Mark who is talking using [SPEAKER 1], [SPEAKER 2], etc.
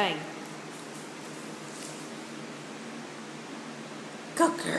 [SPEAKER 1] bang. Cooker.